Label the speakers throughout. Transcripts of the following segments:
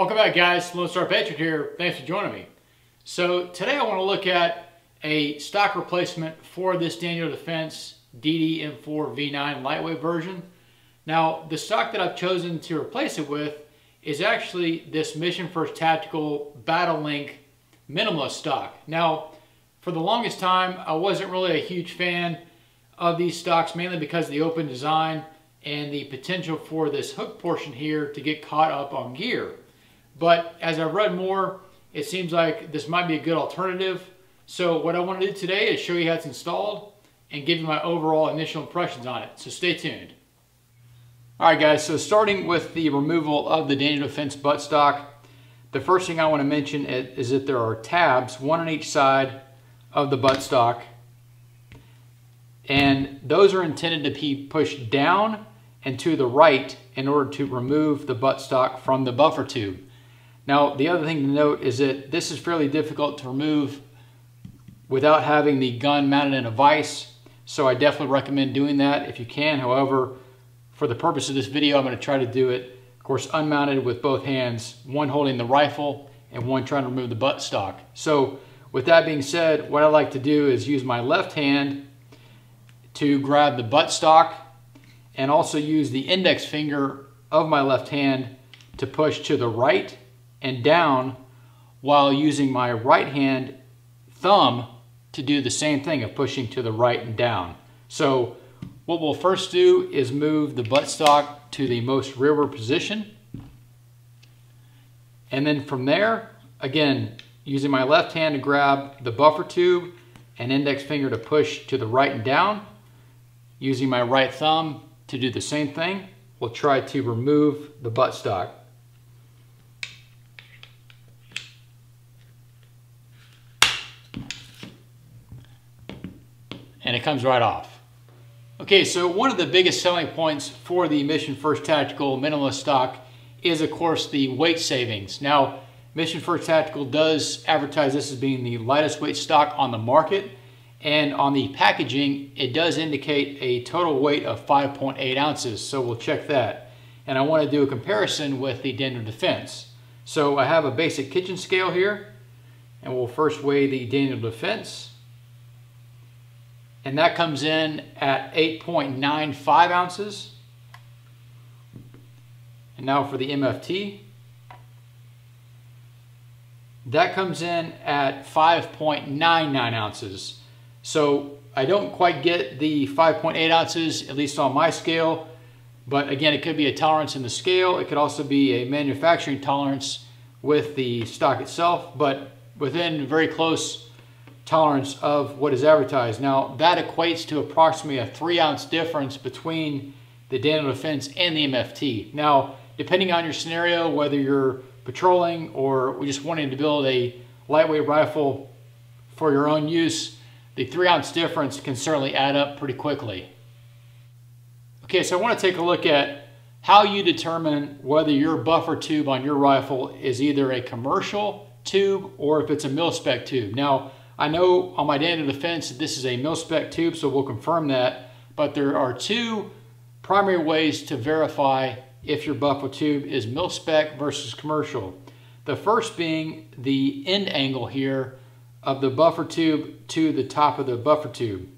Speaker 1: Welcome back guys, Lonestar Patriot here. Thanks for joining me. So today I want to look at a stock replacement for this Daniel Defense DDM4 V9 lightweight version. Now the stock that I've chosen to replace it with is actually this Mission First Tactical Battlelink minimalist stock. Now for the longest time I wasn't really a huge fan of these stocks mainly because of the open design and the potential for this hook portion here to get caught up on gear. But as I've read more, it seems like this might be a good alternative. So what I want to do today is show you how it's installed and give you my overall initial impressions on it. So stay tuned. All right guys, so starting with the removal of the Daniel Defense buttstock, the first thing I want to mention is that there are tabs, one on each side of the buttstock, and those are intended to be pushed down and to the right in order to remove the buttstock from the buffer tube. Now, the other thing to note is that this is fairly difficult to remove without having the gun mounted in a vise, so I definitely recommend doing that if you can. However, for the purpose of this video, I'm going to try to do it, of course, unmounted with both hands, one holding the rifle and one trying to remove the buttstock. So with that being said, what I like to do is use my left hand to grab the buttstock and also use the index finger of my left hand to push to the right and down while using my right hand thumb to do the same thing of pushing to the right and down. So what we'll first do is move the buttstock to the most rearward position. And then from there, again, using my left hand to grab the buffer tube and index finger to push to the right and down, using my right thumb to do the same thing, we'll try to remove the buttstock. And it comes right off. Okay, so one of the biggest selling points for the Mission First Tactical minimalist stock is of course the weight savings. Now, Mission First Tactical does advertise this as being the lightest weight stock on the market. And on the packaging, it does indicate a total weight of 5.8 ounces, so we'll check that. And I want to do a comparison with the Daniel Defense. So I have a basic kitchen scale here, and we'll first weigh the Daniel Defense. And that comes in at 8.95 ounces. And now for the MFT. That comes in at 5.99 ounces. So I don't quite get the 5.8 ounces, at least on my scale. But again, it could be a tolerance in the scale. It could also be a manufacturing tolerance with the stock itself, but within very close tolerance of what is advertised. Now, that equates to approximately a three ounce difference between the Daniel Defense and the MFT. Now, depending on your scenario, whether you're patrolling or just wanting to build a lightweight rifle for your own use, the three ounce difference can certainly add up pretty quickly. Okay, so I want to take a look at how you determine whether your buffer tube on your rifle is either a commercial tube or if it's a mil-spec tube. Now, I know on my Daniel Defense that this is a mil-spec tube, so we'll confirm that, but there are two primary ways to verify if your buffer tube is mil-spec versus commercial. The first being the end angle here of the buffer tube to the top of the buffer tube.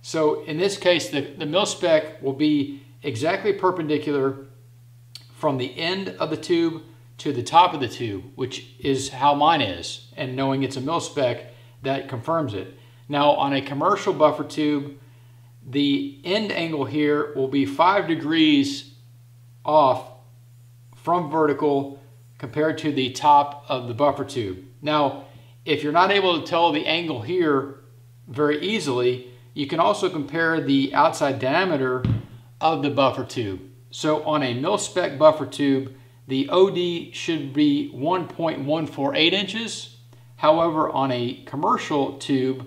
Speaker 1: So in this case, the, the mil-spec will be exactly perpendicular from the end of the tube to the top of the tube, which is how mine is. And knowing it's a mil-spec, that confirms it. Now on a commercial buffer tube, the end angle here will be five degrees off from vertical compared to the top of the buffer tube. Now, if you're not able to tell the angle here very easily, you can also compare the outside diameter of the buffer tube. So on a mil-spec buffer tube, the OD should be 1.148 inches. However, on a commercial tube,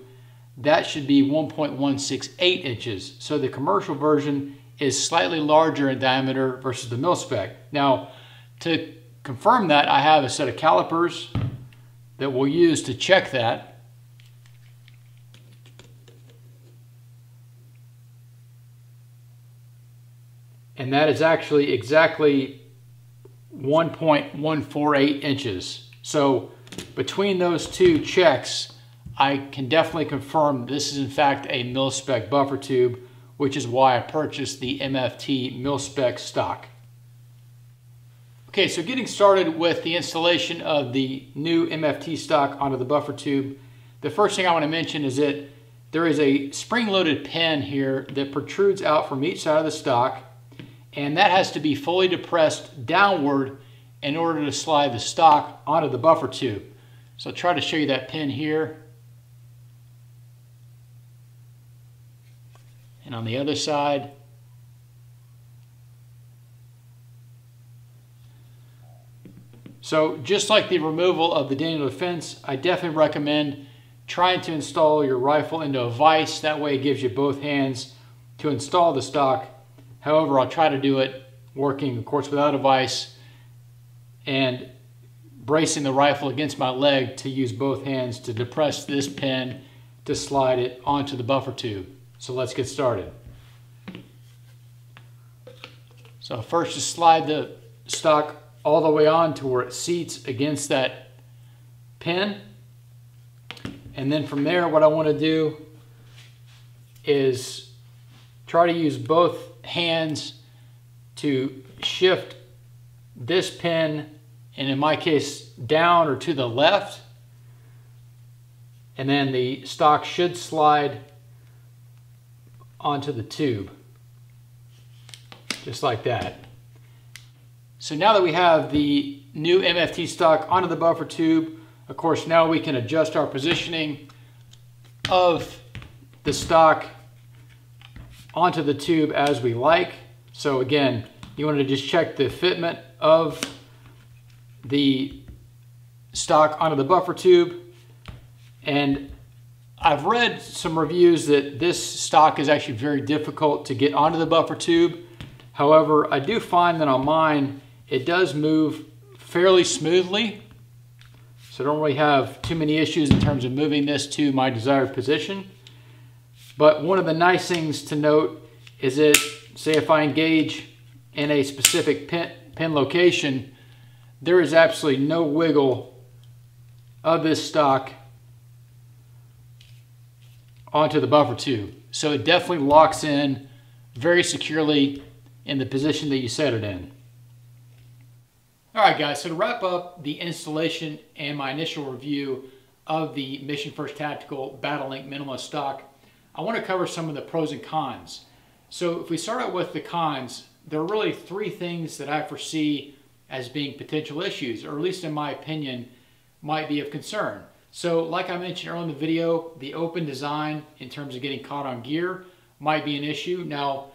Speaker 1: that should be 1.168 inches. So the commercial version is slightly larger in diameter versus the mil-spec. Now, to confirm that, I have a set of calipers that we'll use to check that. And that is actually exactly 1.148 inches. So between those two checks, I can definitely confirm this is in fact a mil-spec buffer tube, which is why I purchased the MFT mil-spec stock. Okay, so getting started with the installation of the new MFT stock onto the buffer tube, the first thing I want to mention is that there is a spring-loaded pin here that protrudes out from each side of the stock, and that has to be fully depressed downward in order to slide the stock onto the buffer tube. So I'll try to show you that pin here. And on the other side, So just like the removal of the Daniel Defense, I definitely recommend trying to install your rifle into a vise. That way it gives you both hands to install the stock. However, I'll try to do it working, of course, without a vise and bracing the rifle against my leg to use both hands to depress this pin to slide it onto the buffer tube. So let's get started. So first just slide the stock all the way on to where it seats against that pin. And then from there, what I want to do is try to use both hands to shift this pin, and in my case, down or to the left. And then the stock should slide onto the tube, just like that. So now that we have the new MFT stock onto the buffer tube, of course now we can adjust our positioning of the stock onto the tube as we like. So again, you want to just check the fitment of the stock onto the buffer tube. And I've read some reviews that this stock is actually very difficult to get onto the buffer tube. However, I do find that on mine, it does move fairly smoothly. So I don't really have too many issues in terms of moving this to my desired position. But one of the nice things to note is that, say if I engage in a specific pin, pin location, there is absolutely no wiggle of this stock onto the buffer tube. So it definitely locks in very securely in the position that you set it in. All right, guys, so to wrap up the installation and my initial review of the Mission First Tactical Battlelink Minimalist stock, I want to cover some of the pros and cons. So if we start out with the cons, there are really three things that I foresee as being potential issues, or at least in my opinion, might be of concern. So like I mentioned earlier in the video, the open design in terms of getting caught on gear might be an issue. Now,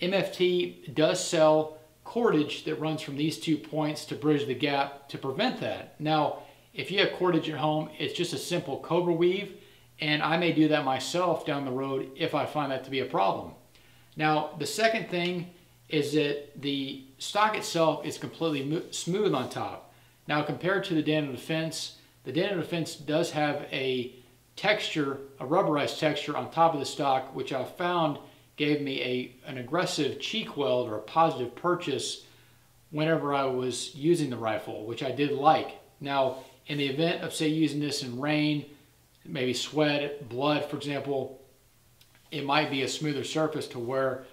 Speaker 1: MFT does sell cordage that runs from these two points to bridge the gap to prevent that. Now, if you have cordage at home, it's just a simple Cobra weave, and I may do that myself down the road if I find that to be a problem. Now, the second thing is that the stock itself is completely smooth on top. Now, compared to the Daniel Defense, the Daniel Defense does have a texture, a rubberized texture on top of the stock, which I've found gave me a, an aggressive cheek weld or a positive purchase whenever I was using the rifle, which I did like. Now, in the event of, say, using this in rain, maybe sweat, blood, for example, it might be a smoother surface to where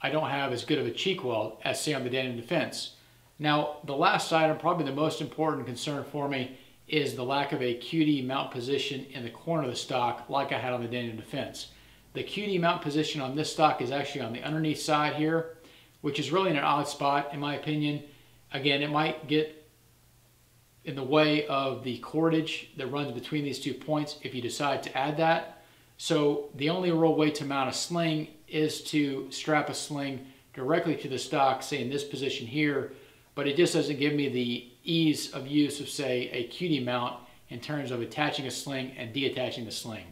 Speaker 1: I don't have as good of a cheek weld as, say, on the Daniel Defense. Now, the last item, probably the most important concern for me, is the lack of a QD mount position in the corner of the stock like I had on the Daniel Defense. The QD mount position on this stock is actually on the underneath side here, which is really in an odd spot in my opinion. Again, it might get in the way of the cordage that runs between these two points if you decide to add that. So the only real way to mount a sling is to strap a sling directly to the stock, say in this position here, but it just doesn't give me the ease of use of say a QD mount in terms of attaching a sling and detaching the sling.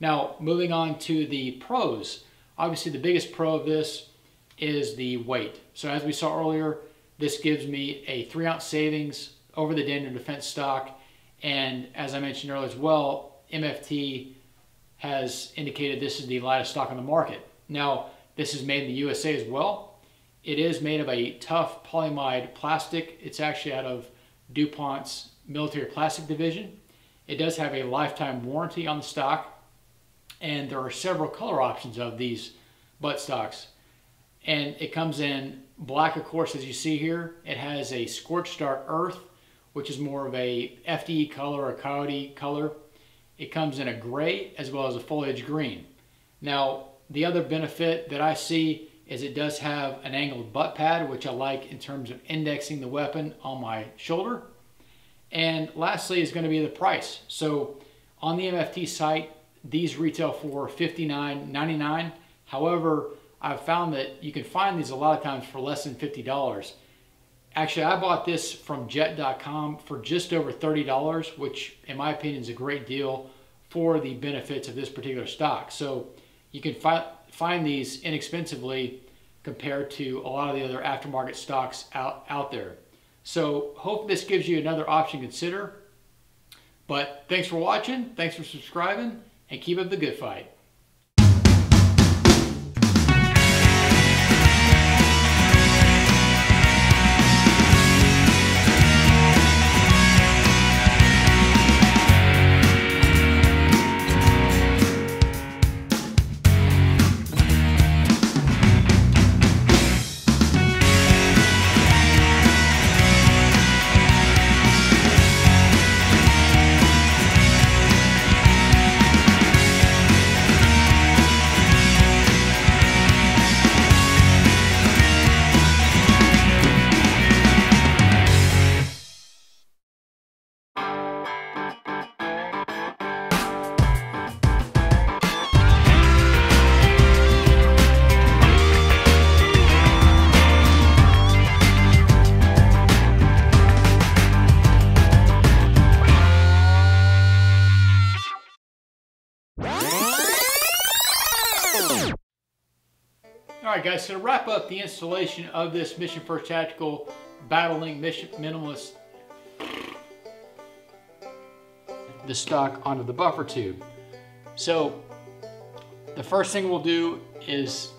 Speaker 1: Now, moving on to the pros. Obviously, the biggest pro of this is the weight. So as we saw earlier, this gives me a three ounce savings over the Daniel Defense stock. And as I mentioned earlier as well, MFT has indicated this is the lightest stock on the market. Now, this is made in the USA as well. It is made of a tough polyamide plastic. It's actually out of DuPont's military plastic division. It does have a lifetime warranty on the stock, and there are several color options of these buttstocks. And it comes in black, of course, as you see here. It has a scorched dark earth, which is more of a FDE color, a coyote color. It comes in a gray as well as a foliage green. Now, the other benefit that I see is it does have an angled butt pad, which I like in terms of indexing the weapon on my shoulder. And lastly is going to be the price. So on the MFT site, these retail for $59.99. However, I've found that you can find these a lot of times for less than $50. Actually, I bought this from jet.com for just over $30, which in my opinion is a great deal for the benefits of this particular stock. So you can fi find these inexpensively compared to a lot of the other aftermarket stocks out, out there. So hope this gives you another option to consider. But thanks for watching, thanks for subscribing, and keep up the good fight. All right, guys, so to wrap up the installation of this Mission First Tactical Battling Mission Minimalist the stock onto the buffer tube. So the first thing we'll do is